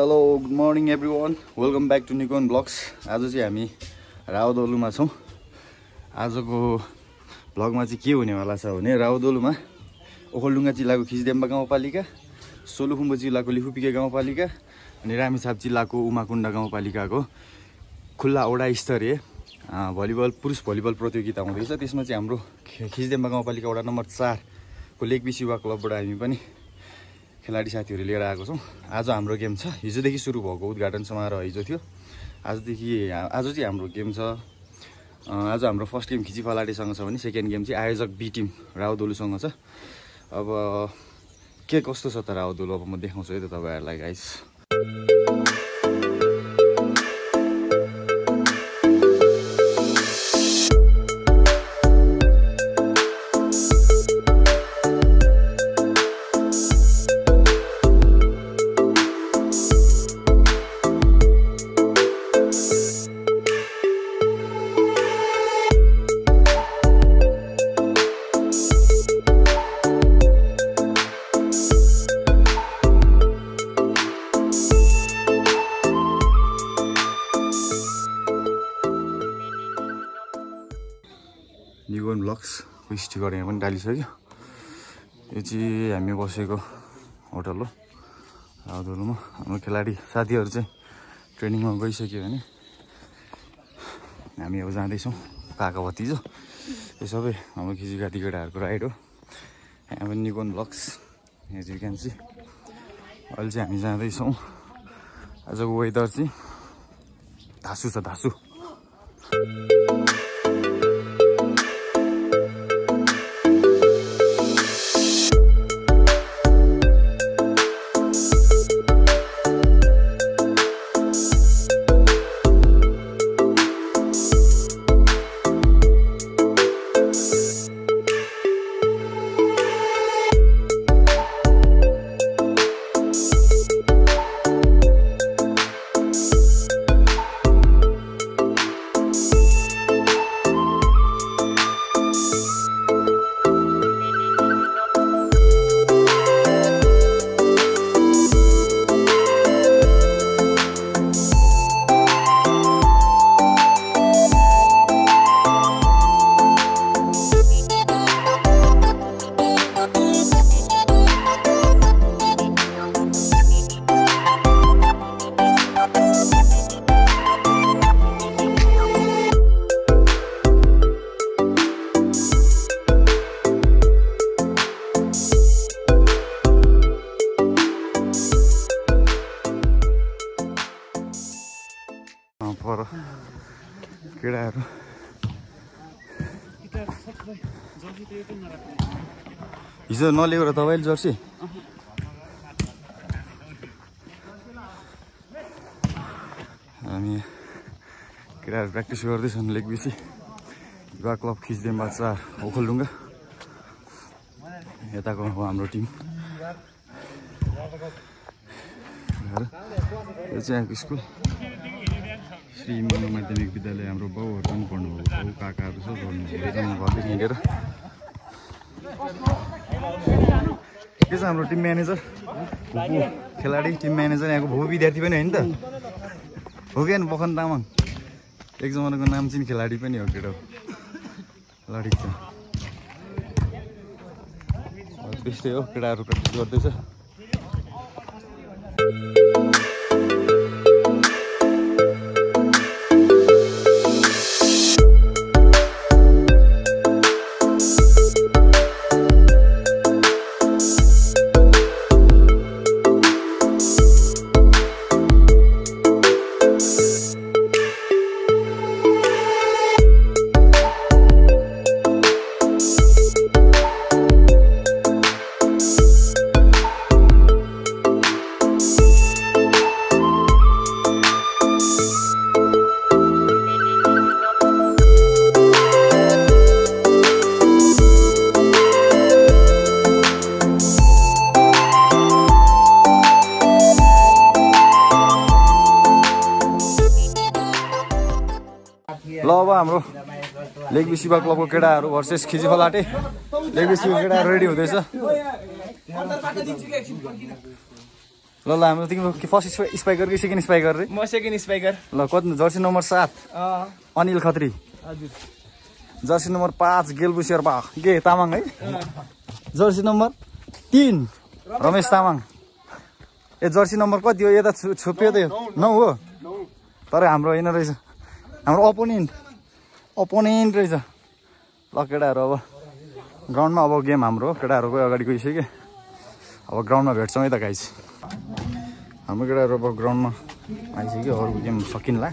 Hello good morning everyone welcome back to Nikon blogs आज चाहिँ हामी राउदोलुमा छौँ। आजको भ्लगमा चाहिँ के हुनेवाला छ भने राउदोलुमा ओखलडुङ्गा जिल्लाको खिचदेम्बा गाउँपालिका सोलुखुम्बु जिल्लाको लिफुपिके गाउँपालिका अनि रामेछाप जिल्लाको उमाकुण्डा गाउँपालिकाको खुल्ला वडा स्तरीय भलिबल पुरुष भलिबल प्रतियोगिता हुँदैछ। त्यसमा चाहिँ हाम्रो खिचदेम्बा गाउँपालिका वडा नम्बर चारको लेकबी युवा क्लबबाट हामी पनि खेलाडी साथीहरू लिएर आएको छौँ। आज हाम्रो गेम छ। हिजोदेखि सुरु भएको उद्घाटन समारोह हिजो थियो। आजदेखि आज चाहिँ हाम्रो गेम छ। आज हाम्रो फर्स्ट गेम खिची फलाटेसँग छ भने सेकेन्ड गेम चाहिँ आयोजक बी टिम राउदोलुसँग छ। अब के कस्तो छ त राउदोलु अब म देखाउँछु है त तपाईँहरूलाई गाइस निगोन ब्लक्सको स्टिकर यहाँ पनि डालिसक्यो। यो चाहिँ हामी बसेको होटल हो। राउदोलुमा हाम्रो खेलाडी साथीहरू चाहिँ ट्रेनिङमा गइसक्यो भने हामी अब जाँदैछौँ। काका भतिजो यो सबै हाम्रो खिचिकाती केटाहरूको राइड हो। यहाँ पनि निकोन ब्लक्स यहाँ चाहिँ क्यान्सी अहिले चाहिँ हामी जाँदैछौँ। आजको वेदर चाहिँ धासु छ धासु। हिजो नलिएको र तपाईँले जर्सी। हामी केटाहरू प्र्याक्टिस गर्दैछन् लेक बेसी युवा क्लब खिच्दै बाचा ओखलडुङ्गा यताको हो हाम्रो टिम। यो चाहिँ यहाँको स्कुल। श्री मनो माध्यमिक विद्यालय हाम्रो बाउहरू पनि पढ्नुभयो। बाउ काकाहरू चाहिँ म घरदेखि हिँडेर। के छ हाम्रो टिम म्यानेजर खेलाडी टिम म्यानेजर यहाँको भुपु विद्यार्थी पनि होइन त? हो कि होइन बखन तामाङ। एक जमानाको नाम चाहिँ खेलाडी पनि हो केटो। ल ठिक छ। त्यस्तै हो केटाहरू प्र्याक्टिस गर्दैछ। लेग्बी शिवा क्लबको केटाहरू भर्सेस खिची फलाटे लेग्बी शिवा केटाहरू रेडी हुँदैछ। ल ल हाम्रो तिम्रो के फर्स्ट स्पाइ स्पाइकर कि सेकेन्ड स्पाइकर रे? म सेकेन्ड स्पाइकर ल कति जर्सी नम्बर सात। अनिल खत्री। हजुर। जर्सी नम्बर पाँच गेलबु शेर्पा के तामाङ है? जर्सी नम्बर तिन रमेश तामाङ। ए जर्सी नम्बर कति हो? यता छु- छुप्यो त यो? नौ हो? तर हाम्रो होइन रहेछ। हाम्रो अपोनेन्ट। अपोनेन्ट रहेछ। ल केटाहरू अब ग्राउन्डमा अब गेम हाम्रो हो। केटाहरू गयो अगाडि गइसक्यो अब ग्राउन्डमा भेट्छौँ है त गाइस हाम्रो केटाहरू अब ग्राउन्डमा आइसक्यो। अरू गेम सकिन्ला।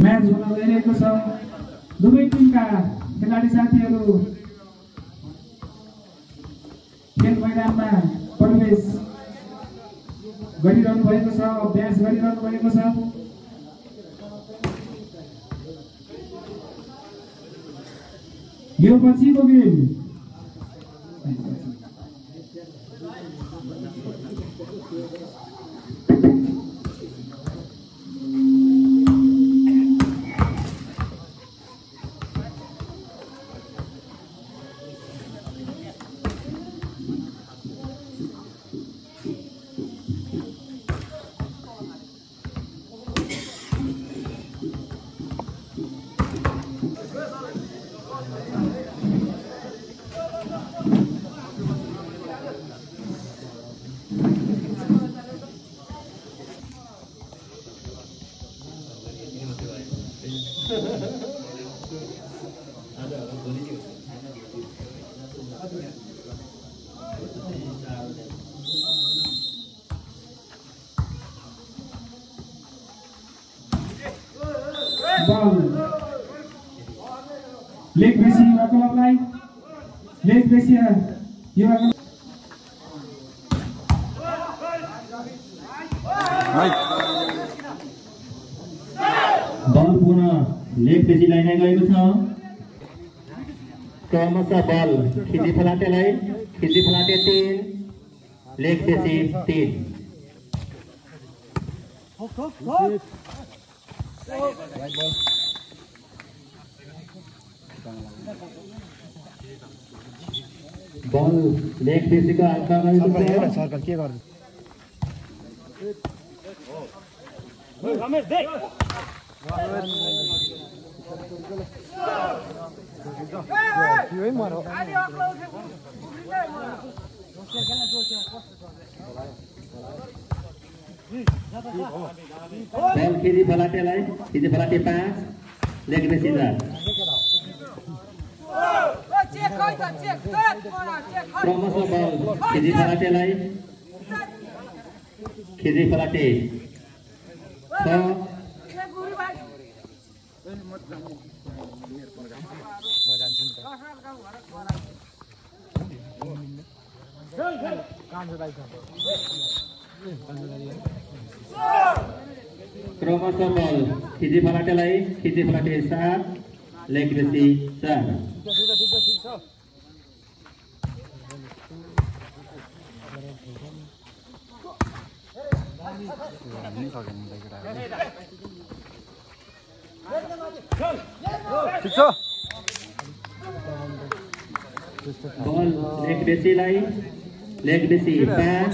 म्याच हुन गइरहेको छ। दुवै टिमका खेलाडी साथीहरू खेल मैदानमा प्रवेश गरिरहनु भएको छ अभ्यास गरिरहनु भएको छ। यो पछिको game this year. You are. बल पुनः लेखदेखि लाइन गएको छ क्रमशः बल खिची फलाटेलाई खिची फलाटे तिन लेखदेखि तिन Thank you. बल के गर्छ फेरि बलाटेलाई फेरि बलाटे पाँच लेख्दै सिधा क्रमशः खिची फलाटेलाई खिची फलाटे छ क्रमशः बल? खिची फलाटेलाई खिची फलाटे सात। लेग बेसी चार।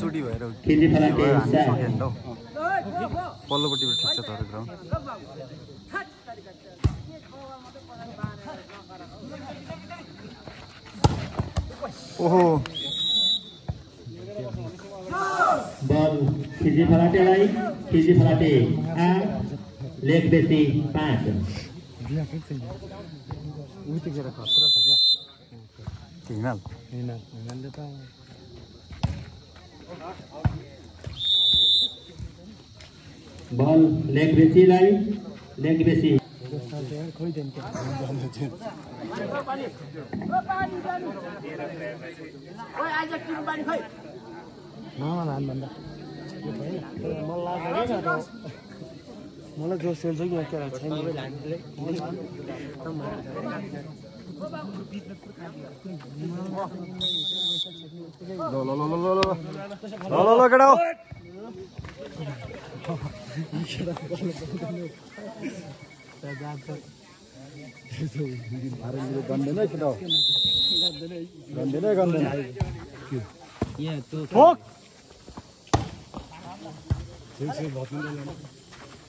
चोटी भएर खिची फलाटे हान्नु चार सक्यो नि त हौ। पल्लोपट्टिबाट ठिक छ तर ग्राउन्ड ओहो। बल खिची फलाटेलाई खिची फलाटे। आठ लेग बेसी पाँच। हिमाल बल लेग बेसीलाई लेग बेसी। मलाई जोस हुन्छ कि के लाग्छ ल केटा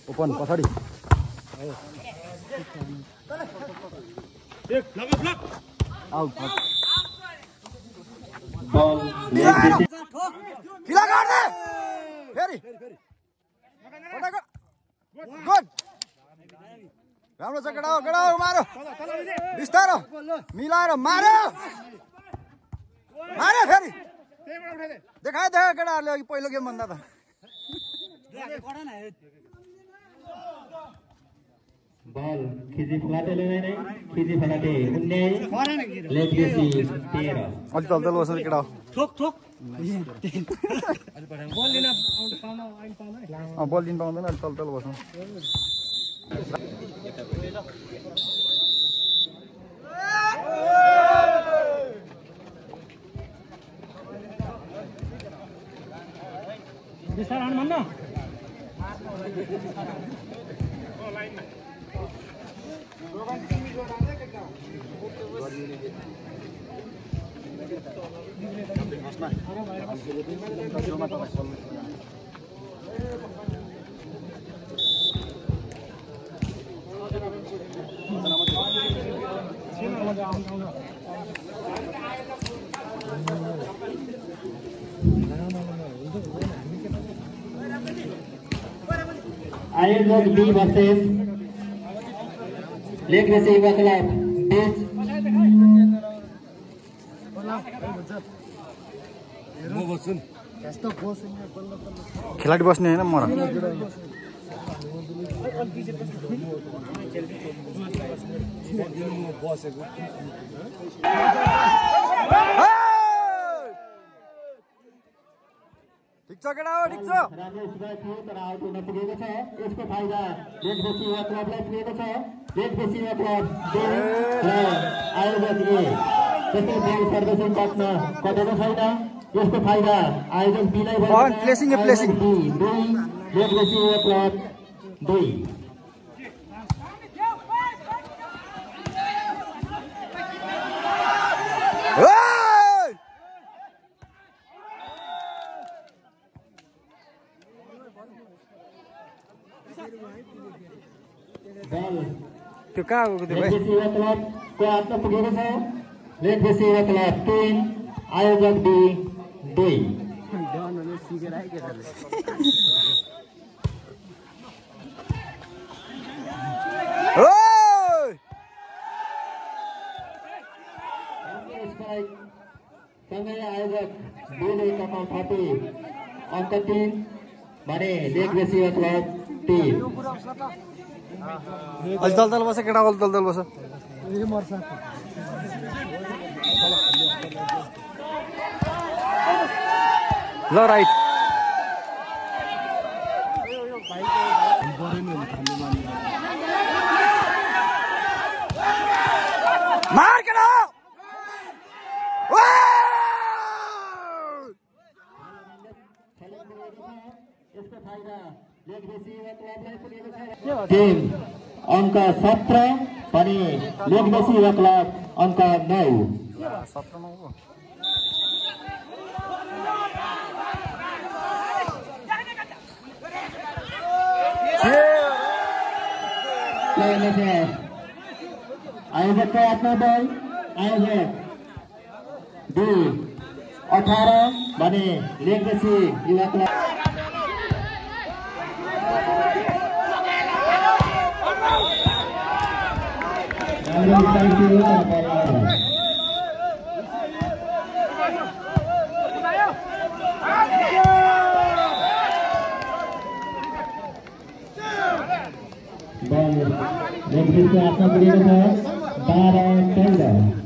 ओपन पछाडि फेरि। गुड राम्रो छ केटा हो केटा हो मारो। बिस्तारो मिलाएर मारो। मारो फेरि। देखायो देखायो केटाहरूले अघि पहिलो गेम भन्दा त। बल खिची फलाटे नै खिची फलाटे उन्नाइस लेग बेसी तेह्र। अलि तल तल बस्छ केटा हो ठोक। ठोक बल दिन पाउँदैन अलिक तल तल बस्नु बिस्तार हानु भन्न आयोजक बी वर्सेस बेसी युवा क्लब बीच खेलाडी बस्ने होइन म ठिक छ केटा हो ठिक छ राम्रो सुधार थियो तर आउट हुन पुगेको छ यसको फाइदा लेग बेसी युवा क्लबलाई पुगेको छ लेग बेसी युवा क्लब बी र आयोजक ए जस्तै बल सर्वेक्षण कट्न कटेको छैन यसको फाइदा आयोजक बीलाई प्लेसिङ प्लेसिङ। दुई लेग बेसी युवा क्लब दुई ओइ! बल त्यो कहाँ गएको त्यो लेग भाइ बेसी युवा क्लबको हातमा पुगेको छ लेग बेसी युवा क्लब तिन आयोजक बी दुई थर्टी अङ्क तिन भने लेग बेसी क्लब तिन अलि तल बस्छ केटा तल बस्छ? ल राइट मार केटा ओइ! यसको फाइदा लेग बेसी युवा क्लबलाई पुगेको छ टिम अङ्क सत्र भने लेग बेसी युवा क्लब अङ्क नौ आयोजकको बल आयोजक दुई अठार भने लेग बेसी युवा बल लेग बेसी आफ्नो पुगेको छ बाह्र चौध